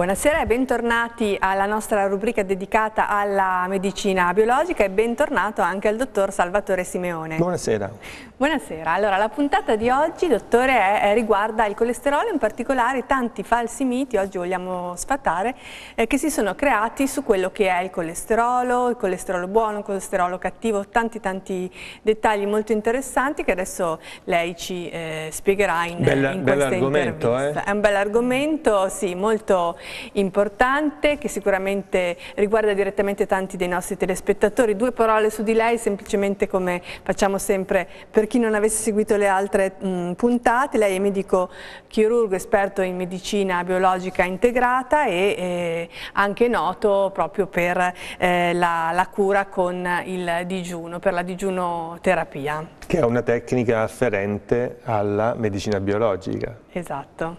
Buonasera e bentornati alla nostra rubrica dedicata alla medicina biologica e bentornato anche al dottor Salvatore Simeone. Buonasera. Buonasera, allora la puntata di oggi, dottore, è, riguarda il colesterolo, in particolare tanti falsi miti, oggi vogliamo sfatare, eh, che si sono creati su quello che è il colesterolo, il colesterolo buono, il colesterolo cattivo, tanti tanti dettagli molto interessanti che adesso lei ci eh, spiegherà in, Bella, in questa intervista. Eh? È un bel argomento, sì, molto importante che sicuramente riguarda direttamente tanti dei nostri telespettatori. Due parole su di lei, semplicemente come facciamo sempre per chi non avesse seguito le altre mh, puntate, lei è medico chirurgo esperto in medicina biologica integrata e eh, anche noto proprio per eh, la, la, cura con il digiuno, per la digiuno terapia. Che è una tecnica afferente alla medicina biologica. Esatto.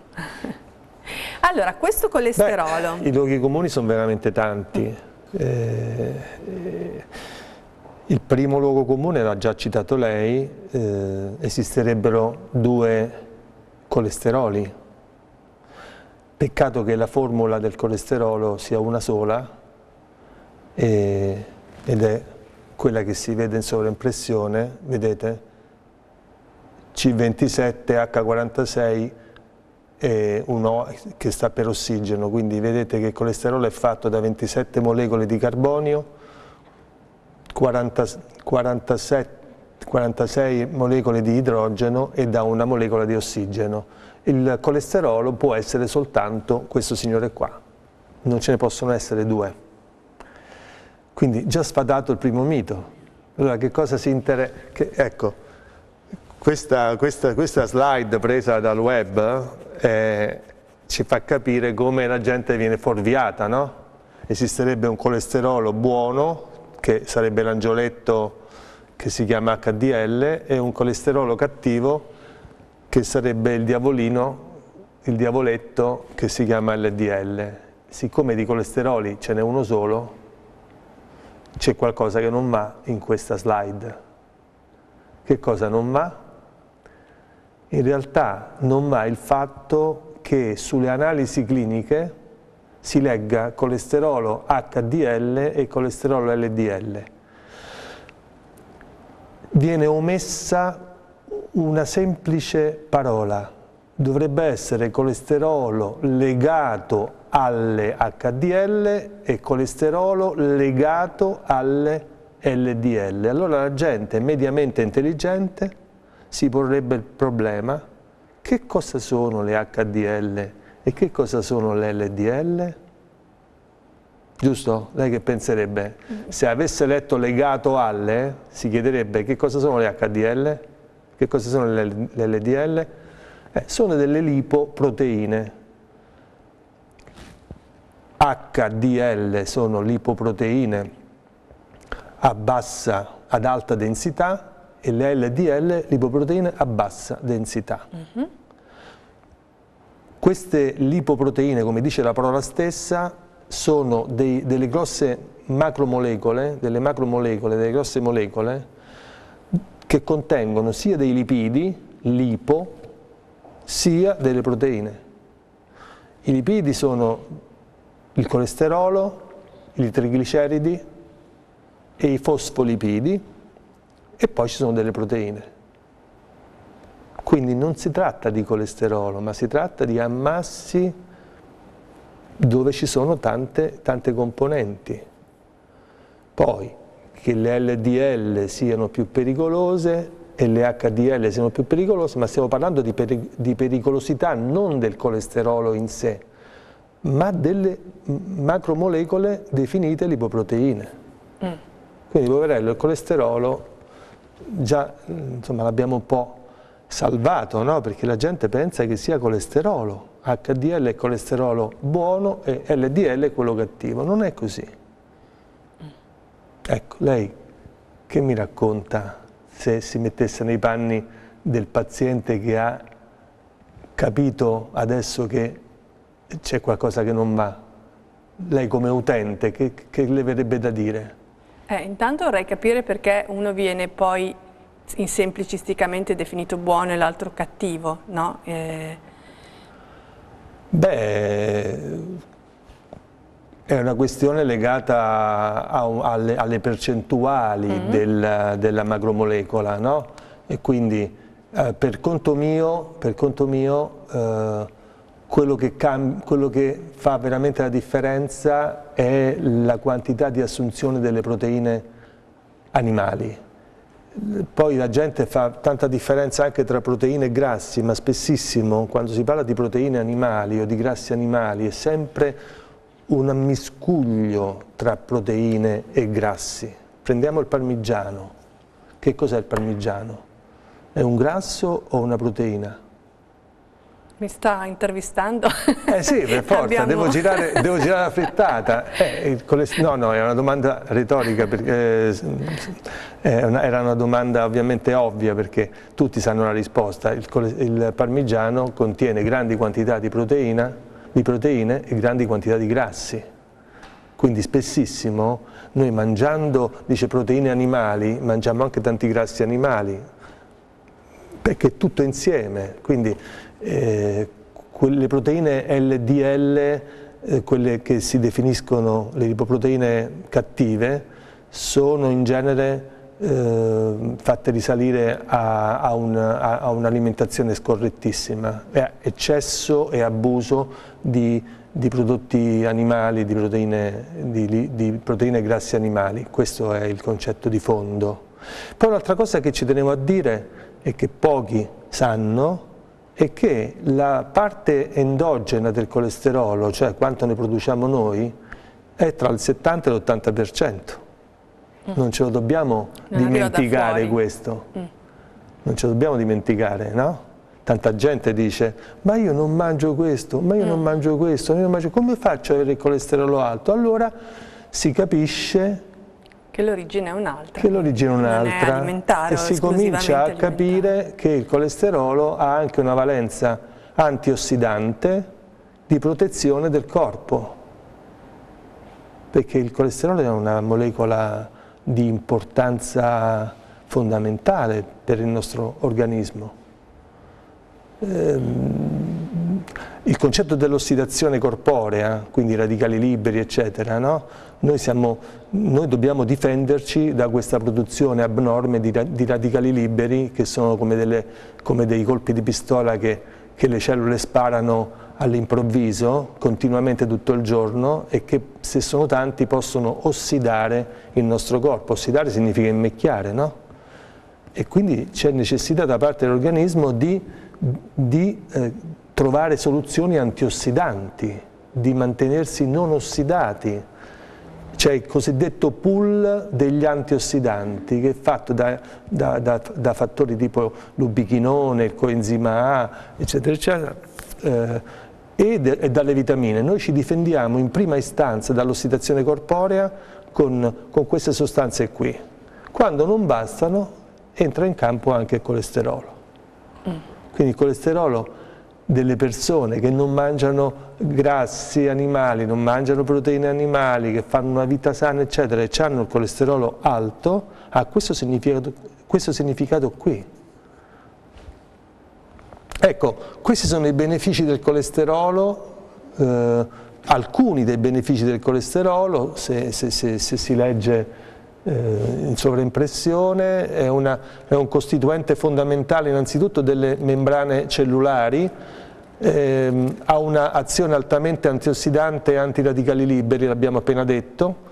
Allora, questo colesterolo... Beh, I luoghi comuni sono veramente tanti. Eh, il primo luogo comune l'ha già citato lei, eh, esisterebbero due colesteroli. Peccato che la formula del colesterolo sia una sola e, ed è quella che si vede in sovraimpressione, vedete? C27H46 e uno che sta per ossigeno, quindi vedete che il colesterolo è fatto da 27 molecole di carbonio 40, 47, 46 molecole di idrogeno e da una molecola di ossigeno. Il colesterolo può essere soltanto questo signore qua, non ce ne possono essere due. Quindi già sfadato il primo mito. Allora che cosa si interessa? Ecco, questa, questa, questa, slide presa dal web eh, ci fa capire come la gente viene fuorviata, no? Esisterebbe un colesterolo buono che sarebbe l'angioletto che si chiama HDL, e un colesterolo cattivo che sarebbe il diavolino, il diavoletto che si chiama LDL. Siccome di colesteroli ce n'è uno solo, c'è qualcosa che non va in questa slide. Che cosa non va? In realtà non va il fatto che sulle analisi cliniche si legga colesterolo HDL e colesterolo LDL. Viene omessa una semplice parola, dovrebbe essere colesterolo legato alle HDL e colesterolo legato alle LDL. Allora la gente mediamente intelligente si porrebbe il problema che cosa sono le HDL e che cosa sono le LDL? Giusto? Lei che penserebbe? Se avesse letto legato alle, si chiederebbe che cosa sono le HDL? Che cosa sono le LDL? Eh, sono delle lipoproteine. HDL sono lipoproteine a bassa, ad alta densità e le LDL lipoproteine a bassa densità. Mm -hmm. Queste lipoproteine, come dice la parola stessa, sono dei, delle grosse macromolecole, delle macromolecole, delle grosse molecole, che contengono sia dei lipidi, lipo, sia delle proteine. I lipidi sono il colesterolo, i trigliceridi e i fosfolipidi e poi ci sono delle proteine. Quindi non si tratta di colesterolo, ma si tratta di ammassi dove ci sono tante, tante componenti. Poi, che le LDL siano più pericolose e le HDL siano più pericolose, ma stiamo parlando di, peri di pericolosità non del colesterolo in sé, ma delle macromolecole definite lipoproteine. Mm. Quindi poverello, il colesterolo già l'abbiamo un po' salvato, no? perché la gente pensa che sia colesterolo, HDL è colesterolo buono e LDL è quello cattivo, non è così. Ecco, lei che mi racconta se si mettesse nei panni del paziente che ha capito adesso che c'è qualcosa che non va? Lei come utente, che, che le verrebbe da dire? Eh, intanto vorrei capire perché uno viene poi in semplicisticamente definito buono e l'altro cattivo, no? Eh... Beh, È una questione legata a, a, alle, alle, percentuali mm -hmm. del, della macromolecola, no? E quindi eh, per conto mio, per conto mio eh, quello, che quello che fa veramente la differenza è la quantità di assunzione delle proteine animali. Poi la gente fa tanta differenza anche tra proteine e grassi, ma spessissimo quando si parla di proteine animali o di grassi animali è sempre un miscuglio tra proteine e grassi. Prendiamo il parmigiano. Che cos'è il parmigiano? È un grasso o una proteina? Mi sta intervistando? Eh sì, per forza, Abbiamo... devo, girare, devo, girare, la frittata. Eh, no, no, è una domanda retorica, perché, eh, una, era una domanda ovviamente ovvia perché tutti sanno la risposta. Il, il parmigiano contiene grandi quantità di proteina di proteine e grandi quantità di grassi. Quindi spessissimo noi mangiando, dice proteine animali, mangiamo anche tanti grassi animali, perché è tutto insieme. Quindi eh, quelle proteine LDL, eh, quelle che si definiscono le lipoproteine cattive, sono in genere eh, fatte risalire a, a, un, a, a un'alimentazione scorrettissima, eccesso e abuso di, di prodotti animali, di proteine, di, di proteine grassi animali, questo è il concetto di fondo. Poi un'altra cosa che ci tenevo a dire e che pochi sanno è che la parte endogena del colesterolo, cioè quanto ne produciamo noi, è tra il 70 e l'80%. Mm. Non ce lo dobbiamo non dimenticare questo. Mm. Non ce lo dobbiamo dimenticare, no? Tanta gente dice, ma io non mangio questo, ma io mm. non mangio questo, non mangio... come faccio ad avere il colesterolo alto? Allora si capisce che l'origine è un'altra. Che l'origine è un'altra. E si comincia a capire che il colesterolo ha anche una valenza antiossidante di protezione del corpo. Perché il colesterolo è una molecola di importanza fondamentale per il nostro organismo. Ehm, il concetto dell'ossidazione corporea, quindi radicali liberi, eccetera, no? noi, siamo, noi, dobbiamo difenderci da questa produzione abnorme di, di radicali liberi che sono come, delle, come dei colpi di pistola che, che le cellule sparano all'improvviso, continuamente tutto il giorno e che se sono tanti possono ossidare il nostro corpo. Ossidare significa invecchiare, no? E quindi c'è necessità da parte dell'organismo di, di eh, trovare soluzioni antiossidanti, di mantenersi non ossidati. C'è il cosiddetto pool degli antiossidanti che è fatto da, da, da, da fattori tipo l'ubichinone, il coenzima A, eccetera, eccetera. Eh, e, e dalle vitamine. Noi ci difendiamo in prima istanza dall'ossidazione corporea con, con queste sostanze qui. Quando non bastano entra in campo anche il colesterolo. Mm. Quindi il colesterolo delle persone che non mangiano grassi animali, non mangiano proteine animali, che fanno una vita sana, eccetera, e hanno il colesterolo alto, ha questo significato, questo significato qui. Ecco, questi sono i benefici del colesterolo, eh, alcuni dei benefici del colesterolo, se, se, se, se si legge in sovraimpressione, è, una, è, un costituente fondamentale innanzitutto delle membrane cellulari, eh, ha un'azione altamente antiossidante e antiradicali liberi, l'abbiamo appena detto,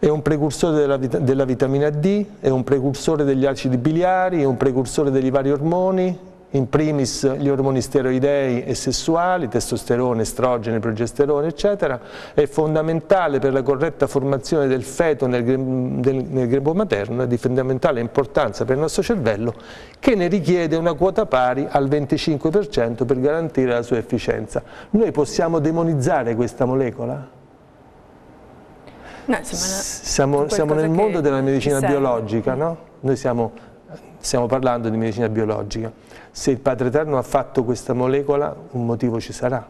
è un precursore della, della vitamina D, è un precursore degli acidi biliari, è un precursore degli vari ormoni, in primis gli ormoni steroidei e sessuali, testosterone, estrogene, progesterone, eccetera, è fondamentale per la corretta formazione del feto nel, del, nel grembo materno, è di fondamentale importanza per il nostro cervello, che ne richiede una quota pari al 25% per garantire la sua efficienza. Noi possiamo demonizzare questa molecola? No, siamo, siamo nel mondo della medicina biologica, no? Noi siamo, stiamo parlando di medicina biologica. Se il Padre Eterno ha fatto questa molecola, un motivo ci sarà.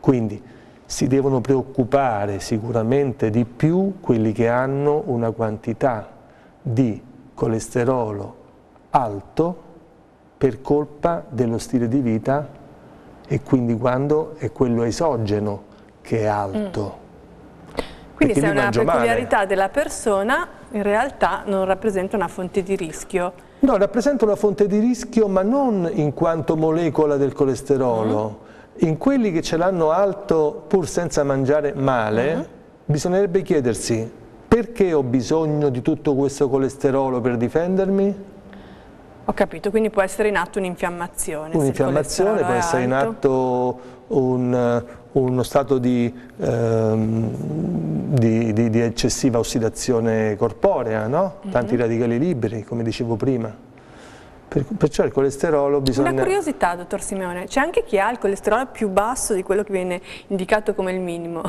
Quindi si devono preoccupare sicuramente di più quelli che hanno una quantità di colesterolo alto per colpa dello stile di vita e quindi quando è quello esogeno che è alto. Mm Quindi se è una peculiarità male. della persona, in realtà non rappresenta una fonte di rischio. No, rappresenta una fonte di rischio, ma non in quanto molecola del colesterolo. Mm. In quelli che ce l'hanno alto pur senza mangiare male, mm. bisognerebbe chiedersi perché ho bisogno di tutto questo colesterolo per difendermi? Ho capito, quindi può essere in atto un'infiammazione. Un'infiammazione, può essere in atto un, uno stato di, ehm, di, di, di, eccessiva ossidazione corporea, no? Tanti mm -hmm. radicali liberi, come dicevo prima. Per, perciò il colesterolo bisogna... Una curiosità, dottor Simeone, c'è anche chi ha il colesterolo più basso di quello che viene indicato come il minimo.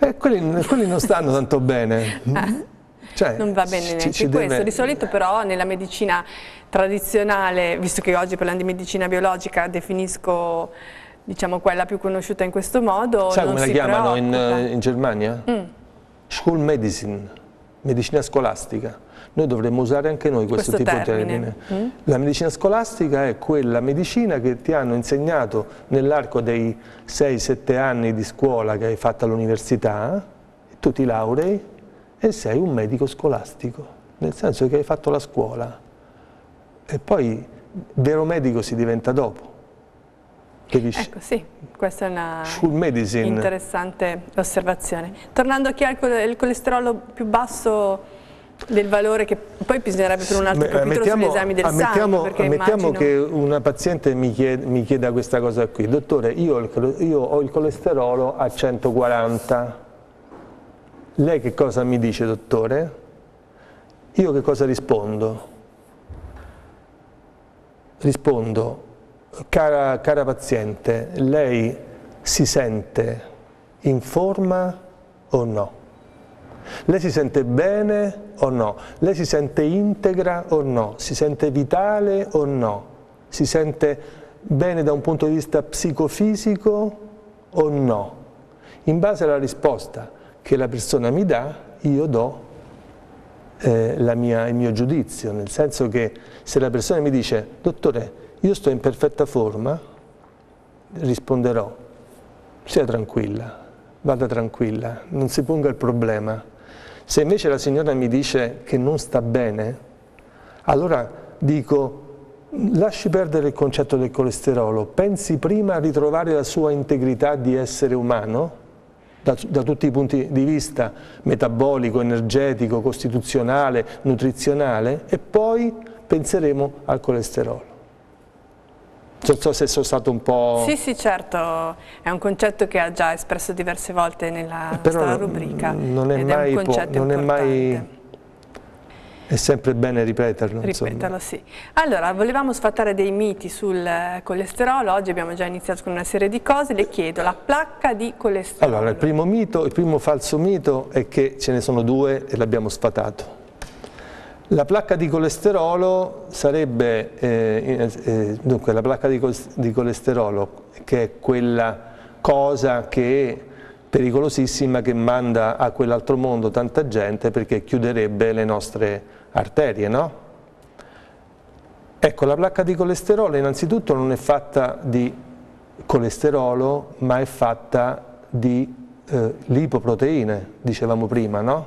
eh, quelli, quelli non stanno tanto bene. Ah. Cioè, non va bene neanche questo. Deve... Di solito però nella medicina tradizionale, visto che oggi parliamo di medicina biologica, definisco diciamo quella più conosciuta in questo modo. Sai come la chiamano in, in, Germania? Mm. School medicine, medicina scolastica. Noi dovremmo usare anche noi questo, questo tipo termine. di termine. Mm. La medicina scolastica è quella medicina che ti hanno insegnato nell'arco dei 6-7 anni di scuola che hai fatto all'università, tu ti laurei e sei un medico scolastico, nel senso che hai fatto la scuola e poi vero medico si diventa dopo. Ecco sì, questa è una interessante osservazione. Tornando a chi ha il colesterolo più basso del valore che poi bisognerebbe per un altro capitolo mettiamo, sugli esami del ammettiamo, sangue. Ammettiamo immagino... che una paziente mi chieda, mi chieda, questa cosa qui, dottore io ho il colesterolo a 140, lei che cosa mi dice, dottore? Io che cosa rispondo? Rispondo, cara, cara paziente, lei si sente in forma o no? Lei si sente bene o no? Lei si sente integra o no? Si sente vitale o no? Si sente bene da un punto di vista psicofisico o no? In base alla risposta che la persona mi dà, io do eh, mia, il mio giudizio, nel senso che se la persona mi dice, dottore, io sto in perfetta forma, risponderò, sia tranquilla, vada tranquilla, non si ponga il problema. Se invece la signora mi dice che non sta bene, allora dico, lasci perdere il concetto del colesterolo, pensi prima a ritrovare la sua integrità di essere umano, da, da, tutti i punti di vista metabolico, energetico, costituzionale, nutrizionale e poi penseremo al colesterolo. Non so se sono stato un po'... Sì, sì, certo, è un concetto che ha già espresso diverse volte nella Però rubrica. Non è mai, è non è mai è sempre bene ripeterlo. Ripeterlo, sì. Allora, volevamo sfatare dei miti sul colesterolo, oggi abbiamo già iniziato con una serie di cose, le chiedo, la placca di colesterolo. Allora, il primo mito, il primo falso mito è che ce ne sono due e l'abbiamo sfatato. La placca di colesterolo sarebbe, eh, eh, dunque la placca di, di colesterolo che è quella cosa che è pericolosissima che manda a quell'altro mondo tanta gente perché chiuderebbe le nostre arterie, no? Ecco, la placca di colesterolo innanzitutto non è fatta di colesterolo, ma è fatta di eh, lipoproteine, dicevamo prima, no?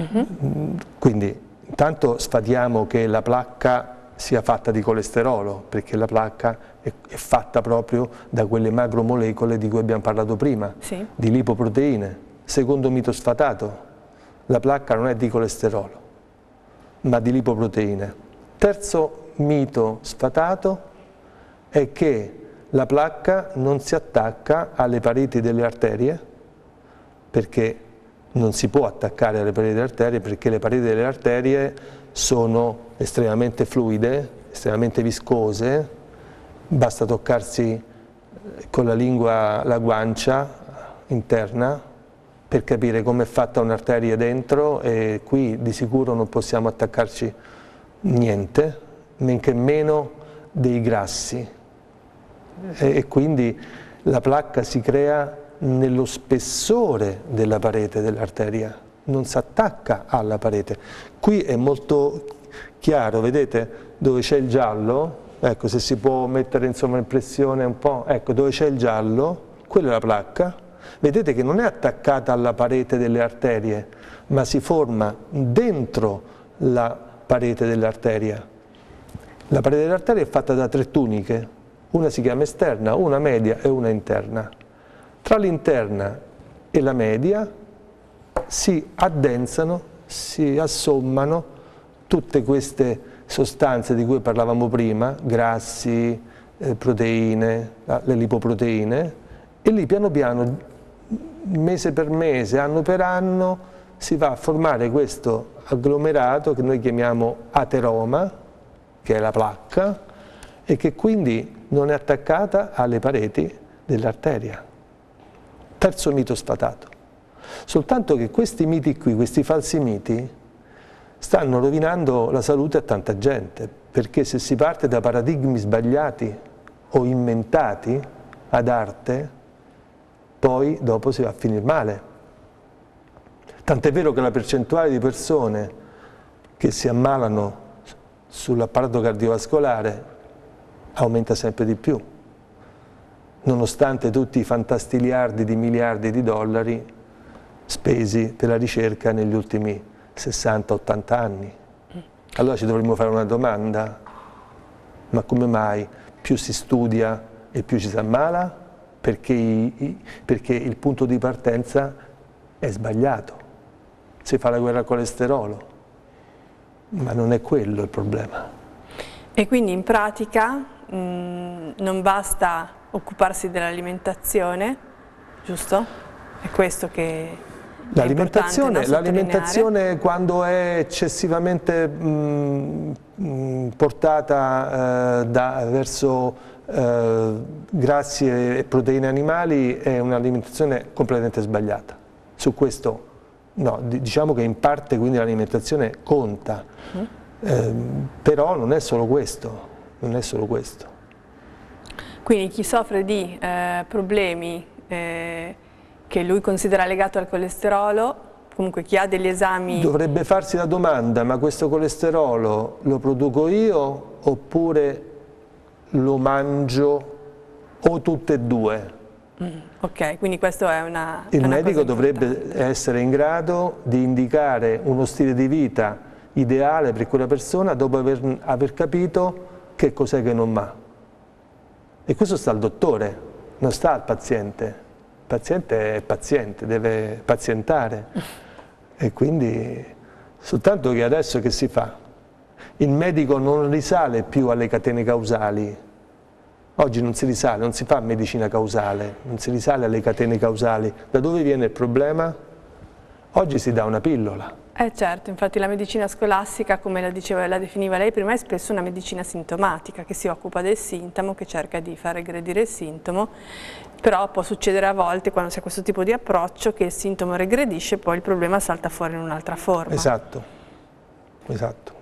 Mm-hmm. -huh. Quindi, intanto sfatiamo che la placca sia fatta di colesterolo, perché la placca è, è fatta proprio da quelle macromolecole di cui abbiamo parlato prima, sì. di lipoproteine. Secondo mito sfatato, la placca non è di colesterolo, ma di lipoproteine. Terzo mito sfatato è che la placca non si attacca alle pareti delle arterie, perché non si può attaccare alle pareti delle arterie, perché le pareti delle arterie sono estremamente fluide, estremamente viscose, basta toccarsi con la lingua la guancia interna per capire come è fatta un'arteria dentro e qui di sicuro non possiamo attaccarci niente, men che meno dei grassi e, e quindi la placca si crea nello spessore della parete dell'arteria, non si attacca alla parete. Qui è molto chiaro, vedete dove c'è il giallo, ecco se si può mettere in pressione un po', ecco dove c'è il giallo, quella è la placca, vedete che non è attaccata alla parete delle arterie, ma si forma dentro la parete dell'arteria. La parete dell'arteria è fatta da tre tuniche, una si chiama esterna, una media e una interna. Tra l'interna e la media si addensano, si assommano tutte queste sostanze di cui parlavamo prima, grassi, eh, proteine, le lipoproteine, e lì piano piano, mese per mese, anno per anno, si va a formare questo agglomerato che noi chiamiamo ateroma, che è la placca, e che quindi non è attaccata alle pareti dell'arteria. Terzo mito sfatato. Soltanto che questi miti qui, questi falsi miti, stanno rovinando la salute a tanta gente, perché se si parte da paradigmi sbagliati o inventati ad arte, poi dopo si va a finire male. Tant'è vero che la percentuale di persone che si ammalano sull'apparato cardiovascolare aumenta sempre di più, nonostante tutti i fantastiliardi di miliardi di dollari spesi per la ricerca negli ultimi 60-80 anni. Allora ci dovremmo fare una domanda, ma come mai più si studia e più ci si ammala? Perché, perché il punto di partenza è sbagliato si fa la guerra al colesterolo, ma non è quello il problema. E quindi in pratica mh, mm, non basta occuparsi dell'alimentazione, giusto? È questo che L'alimentazione quando è eccessivamente mh, mh, portata eh, da, verso eh, grassi e proteine animali è un'alimentazione completamente sbagliata. Su questo No, diciamo che in parte quindi l'alimentazione conta, mm. eh, però non è solo questo, non è solo questo. Quindi chi soffre di eh, problemi eh, che lui considera legato al colesterolo, comunque chi ha degli esami... Dovrebbe farsi la domanda, ma questo colesterolo lo produco io oppure lo mangio o tutte e due? Mm, ok, quindi questo è una... Il è una medico dovrebbe essere in grado di indicare uno stile di vita ideale per quella persona dopo aver, aver capito che cos'è che non va. E questo sta al dottore, non sta al paziente. Il paziente è paziente, deve pazientare. E quindi, soltanto che adesso che si fa? Il medico non risale più alle catene causali, Oggi non si risale, non si fa medicina causale, non si risale alle catene causali. Da dove viene il problema? Oggi si dà una pillola. Eh certo, infatti la medicina scolastica, come la, diceva, la definiva lei prima, è spesso una medicina sintomatica che si occupa del sintomo, che cerca di far regredire il sintomo, però può succedere a volte quando si ha questo tipo di approccio che il sintomo regredisce e poi il problema salta fuori in un'altra forma. Esatto, esatto.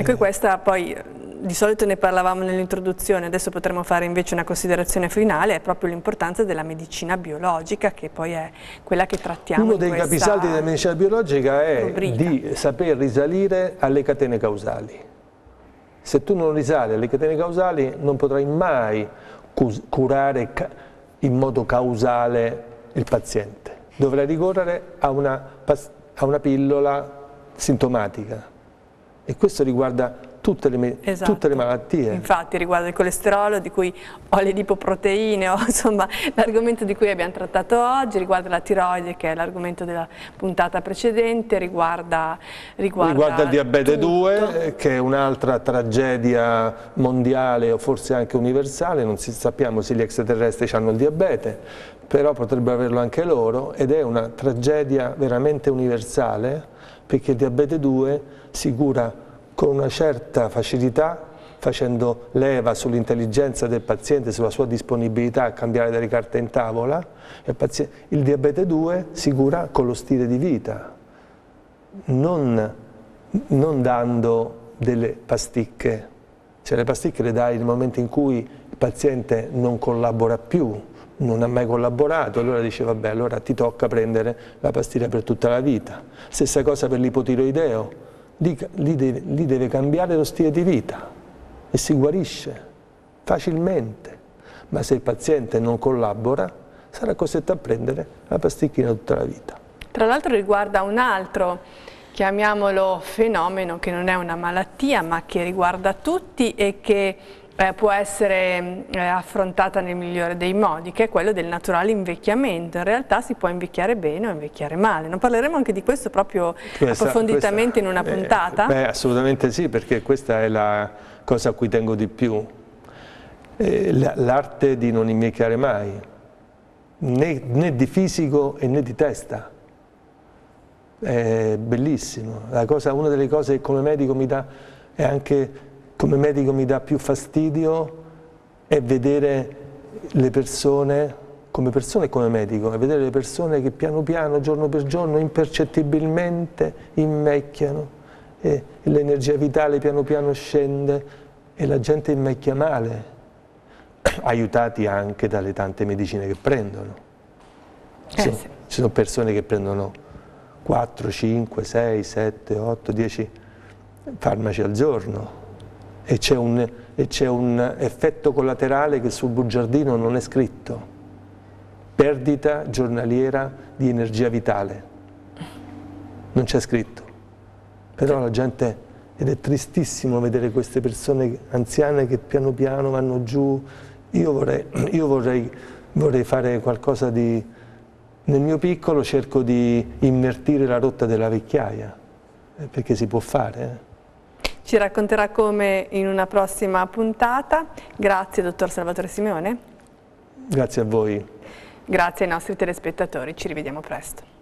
Ecco, questa poi di solito ne parlavamo nell'introduzione, adesso potremmo fare invece una considerazione finale, è proprio l'importanza della medicina biologica che poi è quella che trattiamo Uno dei capisaldi della medicina biologica è rubrica. di saper risalire alle catene causali. Se tu non risali alle catene causali non potrai mai curare in modo causale il paziente. Dovrai ricorrere a una, a una pillola sintomatica e questo riguarda tutte le, esatto. tutte le, malattie. Infatti riguarda il colesterolo di cui ho le lipoproteine, o insomma l'argomento di cui abbiamo trattato oggi, riguarda la tiroide che è l'argomento della puntata precedente, riguarda, riguarda, riguarda il diabete tutto. 2 eh, che è un'altra tragedia mondiale o forse anche universale, non si, sappiamo se gli extraterrestri hanno il diabete, però potrebbero averlo anche loro ed è una tragedia veramente universale perché il diabete 2 si cura con una certa facilità facendo leva sull'intelligenza del paziente, sulla sua disponibilità a cambiare delle carte in tavola, il, paziente, il diabete 2 si cura con lo stile di vita, non, non dando delle pasticche, cioè le pasticche le dai nel momento in cui il paziente non collabora più, non ha mai collaborato, allora dice vabbè, allora ti tocca prendere la pastiglia per tutta la vita. Stessa cosa per l'ipotiroideo, lì, lì, deve, lì deve cambiare lo stile di vita e si guarisce facilmente, ma se il paziente non collabora sarà costretto a prendere la pasticchina tutta la vita. Tra l'altro riguarda un altro, chiamiamolo fenomeno, che non è una malattia ma che riguarda tutti e che eh, può essere eh, affrontata nel migliore dei modi, che è quello del naturale invecchiamento. In realtà si può invecchiare bene o invecchiare male. Non parleremo anche di questo proprio questa, approfonditamente questa, in una eh, puntata? Beh, assolutamente sì, perché questa è la cosa a cui tengo di più. Eh, l'arte di non invecchiare mai, né, né di fisico e né di testa. È bellissimo. Cosa, una delle cose che come medico mi dà è anche come medico mi dà più fastidio è vedere le persone, come persone e come medico, è vedere le persone che piano piano, giorno per giorno, impercettibilmente invecchiano e l'energia vitale piano piano scende e la gente invecchia male, aiutati anche dalle tante medicine che prendono. Ci sono, ci sono persone che prendono 4, 5, 6, 7, 8, 10 farmaci al giorno e c'è un, un, effetto collaterale che sul bugiardino non è scritto. Perdita giornaliera di energia vitale. Non c'è scritto. Però la gente, ed è tristissimo vedere queste persone anziane che piano piano vanno giù. Io vorrei, io vorrei, vorrei fare qualcosa di... Nel mio piccolo cerco di invertire la rotta della vecchiaia, eh, perché si può fare. Ci racconterà come in una prossima puntata. Grazie dottor Salvatore Simeone. Grazie a voi. Grazie ai nostri telespettatori, ci rivediamo presto.